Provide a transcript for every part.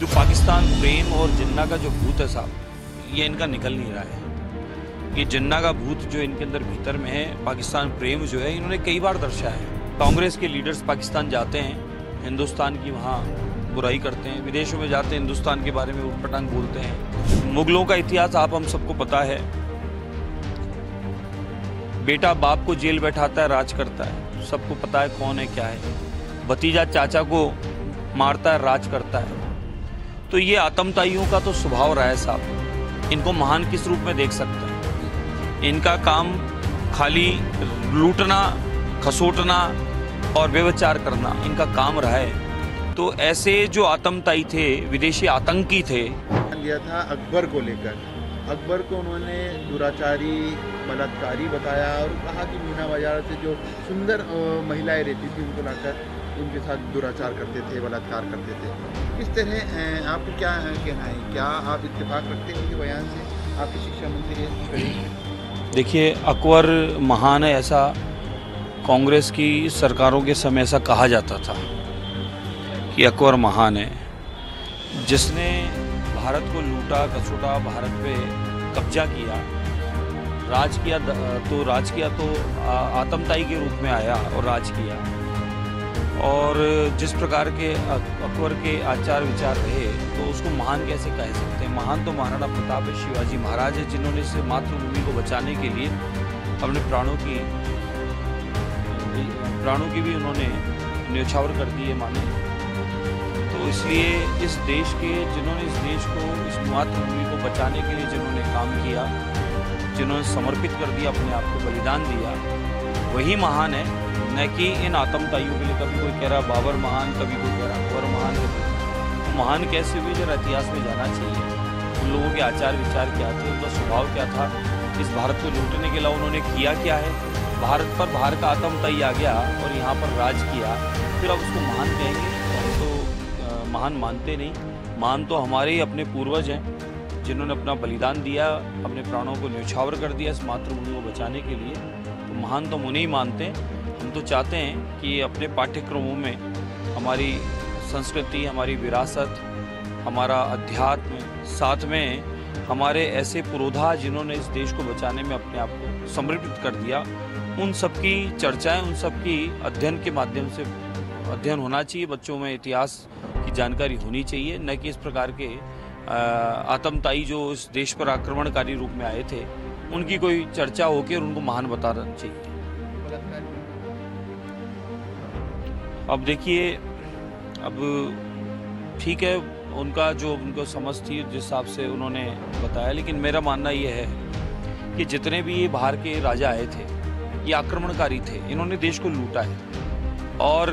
जो पाकिस्तान प्रेम और जिन्ना का जो भूत है साहब, ये इनका निकल नहीं रहा है। ये जिन्ना का भूत जो इनके अंदर भीतर में है, पाकिस्तान प्रेम जो है, इन्होंने कई बार दर्शाया है। कांग्रेस के लीडर्स पाकिस्तान जाते हैं, हिंदुस्तान की वहाँ बुराई करते हैं, विदेशों में जाते हैं, हिंदुस्तान के बारे में उटपटांग बोलते हैं। मुगलों का इतिहास आप, हम सबको पता है। बेटा बाप को जेल बैठाता है, राज करता है। सबको पता है कौन है, क्या है। भतीजा चाचा को मारता है, राज करता है। तो ये आतमताइयों का तो स्वभाव रहा है साहब। इनको महान किस रूप में देख सकते हैं? इनका काम खाली लूटना, खसोटना और व्यवचार करना, इनका काम रहा है। तो ऐसे जो आतमताई थे, विदेशी आतंकी थे। लिया था अकबर को लेकर। अकबर को उन्होंने दुराचारी, बलात्कारी बताया और कहा कि मीना बाज़ार से जो सुंदर महिलाएँ रहती थी, उनको लाकर उनके साथ दुराचार करते थे, बलात्कार करते थे। इस तरह आपको क्या कहना है? क्या आप इत्तेफाक रखते हैं उनके बयान से? आपके शिक्षा मंत्री देखिए, अकबर महान ऐसा कांग्रेस की सरकारों के समय ऐसा कहा जाता था कि अकबर महान है। जिसने भारत को लूटा कसोटा भारत पे कब्जा किया, राज किया तो राज किया तो आतमताई के रूप में आया और राज किया। और जिस प्रकार के अकबर के आचार विचार रहे तो उसको महान कैसे कह सकते हैं? महान तो महाराणा प्रताप शिवाजी महाराज है, जिन्होंने इस मातृभूमि को बचाने के लिए अपने प्राणों की प्राणों की भी उन्होंने न्यौछावर कर दी है माने। तो इसलिए इस देश के, जिन्होंने इस देश को, इस मातृभूमि को बचाने के लिए जिन्होंने काम किया, जिन्होंने समर्पित कर दिया, अपने आप को बलिदान दिया, वही महान है। न कि इन आतमताइयों के लिए कभी कोई कह रहा, बाबर महान, कभी कोई कह रहा अकबर महान महान कैसे हुए? जरा इतिहास में जाना चाहिए। उन लोगों के आचार विचार क्या थे? उनका स्वभाव क्या था? इस भारत को लूटने के अलावा उन्होंने किया क्या है? भारत पर बाहर का आतमताई आ गया और यहाँ पर राज किया। फिर आप उसको महान कहेंगे? तो महान मानते नहीं। महान तो हमारे ही अपने पूर्वज हैं, जिन्होंने अपना बलिदान दिया, अपने प्राणों को न्यौछावर कर दिया इस मातृभूमि को बचाने के लिए। तो महान तो हम उन्हें ही मानते हैं। हम तो चाहते हैं कि अपने पाठ्यक्रमों में हमारी संस्कृति, हमारी विरासत, हमारा अध्यात्म साथ में हमारे ऐसे पुरोधा जिन्होंने इस देश को बचाने में अपने आप को समर्पित कर दिया, उन सबकी चर्चाएँ, उन सबकी अध्ययन के माध्यम से अध्ययन होना चाहिए। बच्चों में इतिहास की जानकारी होनी चाहिए, न कि इस प्रकार के आतमताई जो इस देश पर आक्रमणकारी रूप में आए थे, उनकी कोई चर्चा होकर उनको महान बताना चाहिए। अब देखिए, अब ठीक है, उनका जो उनको समझ थी, जिस हिसाब से उन्होंने बताया, लेकिन मेरा मानना यह है कि जितने भी ये बाहर के राजा आए थे, ये आक्रमणकारी थे, इन्होंने देश को लूटा है। और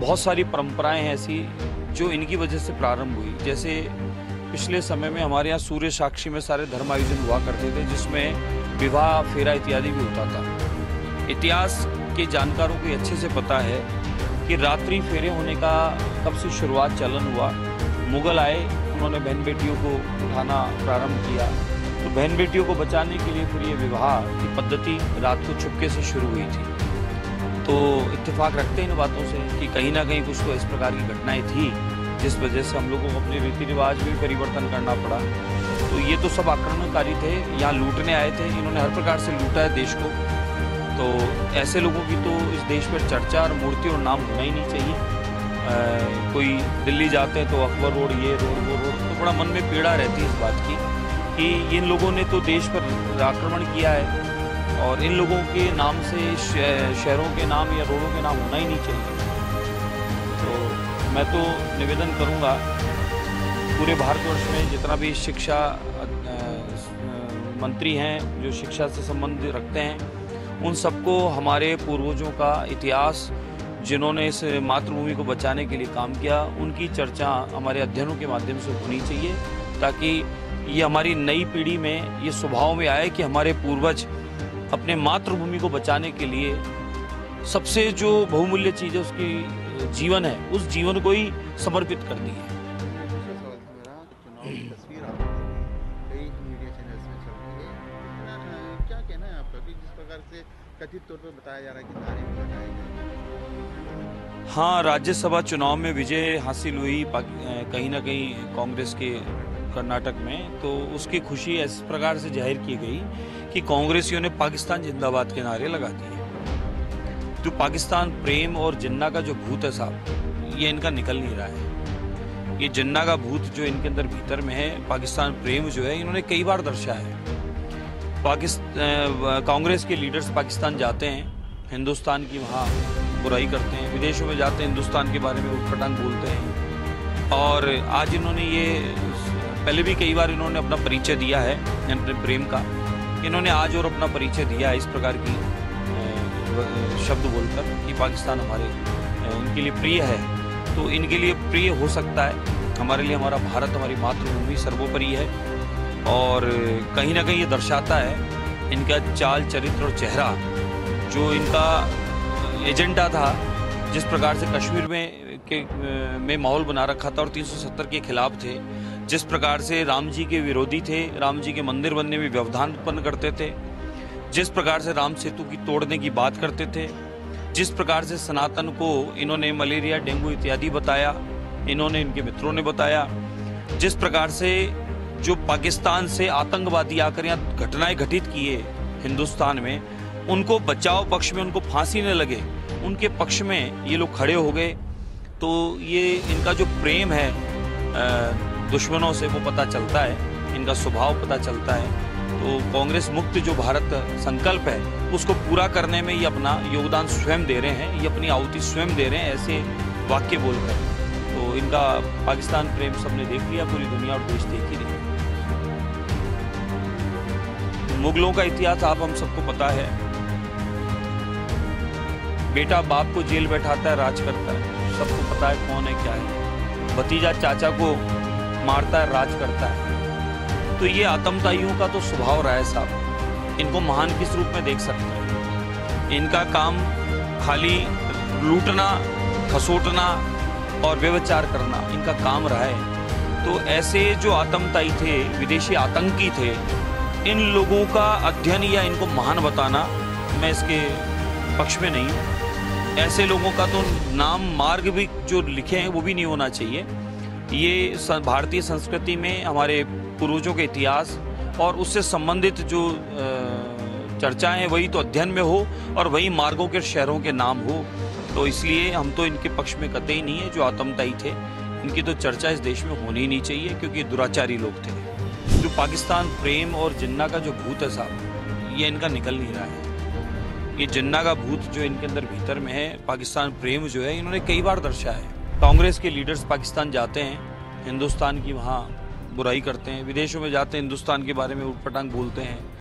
बहुत सारी परंपराएँ ऐसी, जो इनकी वजह से प्रारंभ हुई। जैसे पिछले समय में हमारे यहाँ सूर्य साक्षी में सारे धर्म आयोजन हुआ करते थे, जिसमें विवाह, फेरा इत्यादि भी होता था। इतिहास के जानकारों को अच्छे से पता है कि रात्रि फेरे होने का कब से शुरुआत चलन हुआ। मुगल आए, उन्होंने बहन बेटियों को उठाना प्रारंभ किया। तो बहन बेटियों को बचाने के लिए फिर ये विवाह की पद्धति रात को छुपके से शुरू हुई थी। तो इत्तेफाक रखते हैं इन बातों से कि कहीं ना कहीं कुछ तो इस प्रकार की घटनाएँ थी, जिस वजह से हम लोगों को अपने रीति रिवाज में परिवर्तन करना पड़ा। तो ये तो सब आक्रमणकारी थे, यहाँ लूटने आए थे, इन्होंने हर प्रकार से लूटा है देश को। तो ऐसे लोगों की तो इस देश पर चर्चा और मूर्ति और नाम होना ही नहीं चाहिए। अ, कोई दिल्ली जाते हैं तो अकबर रोड ये रोड वो रोड तो बड़ा मन में पीड़ा रहती है इस बात की कि इन लोगों ने तो देश पर आक्रमण किया है और इन लोगों के नाम से शहरों के नाम या रोडों के नाम होना ही नहीं चाहिए। तो मैं तो निवेदन करूँगा पूरे भारतवर्ष में जितना भी शिक्षा मंत्री हैं जो शिक्षा से संबंध रखते हैं उन सबको हमारे पूर्वजों का इतिहास, जिन्होंने इस मातृभूमि को बचाने के लिए काम किया, उनकी चर्चा हमारे अध्ययनों के माध्यम से होनी चाहिए, ताकि ये हमारी नई पीढ़ी में ये स्वभाव में आए कि हमारे पूर्वज अपने मातृभूमि को बचाने के लिए सबसे जो बहुमूल्य चीज़ है, उसकी जीवन है, उस जीवन को ही समर्पित कर दी है। क्या कहना है आपका? कि जिस प्रकार से कथित तौर पर बताया जा रहा है कि गए हाँ। राज्यसभा चुनाव में विजय हासिल हुई कहीं ना कहीं कांग्रेस के कर्नाटक में तो उसकी खुशी इस प्रकार से ज़ाहिर की गई कि कांग्रेसियों ने पाकिस्तान जिंदाबाद के नारे लगा दिए। जो पाकिस्तान प्रेम और जिन्ना का जो भूत है साहब, ये इनका निकल नहीं रहा है। ये जिन्ना का भूत जो इनके अंदर भीतर में है, पाकिस्तान प्रेम जो है, इन्होंने कई बार दर्शाया है। पाकिस्तान कांग्रेस के लीडर्स पाकिस्तान जाते हैं, हिंदुस्तान की वहाँ बुराई करते हैं, विदेशों में जाते हैं, हिंदुस्तान के बारे में उठपटांग बोलते हैं। और आज इन्होंने ये, पहले भी कई बार इन्होंने अपना परिचय दिया है अपने प्रेम का, इन्होंने आज और अपना परिचय दिया है इस प्रकार की शब्द बोलकर कि पाकिस्तान हमारे इनके लिए प्रिय है। तो इनके लिए प्रिय हो सकता है, हमारे लिए हमारा भारत, हमारी मातृभूमि सर्वोपरि है। और कहीं ना कहीं ये दर्शाता है इनका चाल, चरित्र और चेहरा जो इनका एजेंडा था, जिस प्रकार से कश्मीर में, के, में माहौल बना रखा था और 370 के खिलाफ थे, जिस प्रकार से राम जी के विरोधी थे, राम जी के मंदिर बनने में व्यवधान उत्पन्न करते थे, जिस प्रकार से राम सेतु की तोड़ने की बात करते थे, जिस प्रकार से सनातन को इन्होंने मलेरिया, डेंगू इत्यादि बताया, इन्होंने इनके मित्रों ने बताया, जिस प्रकार से जो पाकिस्तान से आतंकवादी आकर यहाँ घटनाएँ घटित किए हिंदुस्तान में, उनको बचाव पक्ष में उनको फांसी न लगे, उनके पक्ष में ये लोग खड़े हो गए। तो ये इनका जो प्रेम है दुश्मनों से वो पता चलता है, इनका स्वभाव पता चलता है। तो कांग्रेस मुक्त जो भारत संकल्प है, उसको पूरा करने में ये अपना योगदान स्वयं दे रहे हैं, ये अपनी आहुति स्वयं दे रहे हैं, ऐसे वाक्य बोलकर। तो इनका पाकिस्तान प्रेम सबने देख लिया, पूरी दुनिया और देश देख ही रही मुगलों का इतिहास आप, हम सबको पता है। बेटा बाप को जेल बैठाता है, राज करता है। सबको पता है कौन है, क्या है। भतीजा चाचा को मारता है, राज करता है। तो ये आतंकवादियों का तो स्वभाव रहा है साहब। इनको महान किस रूप में देख सकते हैं? इनका काम खाली लूटना, खसोटना और व्यवचार करना, इनका काम रहा है। तो ऐसे जो आतंकवादी थे, विदेशी आतंकी थे इन लोगों का अध्ययन या इनको महान बताना मैं इसके पक्ष में नहीं हूँ। ऐसे लोगों का तो नाम मार्ग भी जो लिखे हैं वो भी नहीं होना चाहिए। ये भारतीय संस्कृति में हमारे पूर्वजों के इतिहास और उससे संबंधित जो चर्चाएँ वही तो अध्ययन में हो और वही मार्गों के शहरों के नाम हो। तो इसलिए हम तो इनके पक्ष में कतई नहीं है जो आतंकवादी थे। इनकी तो चर्चा इस देश में होनी ही नहीं चाहिए क्योंकि दुराचारी लोग थे। जो पाकिस्तान प्रेम और जिन्ना का जो भूत है साहब, ये इनका निकल नहीं रहा है। ये जिन्ना का भूत जो इनके अंदर भीतर में है, पाकिस्तान प्रेम जो है, इन्होंने कई बार दर्शा है। कांग्रेस के लीडर्स पाकिस्तान जाते हैं, हिंदुस्तान की वहाँ बुराई करते हैं, विदेशों में जाते हैं, हिंदुस्तान के बारे में उठपटांग बोलते हैं।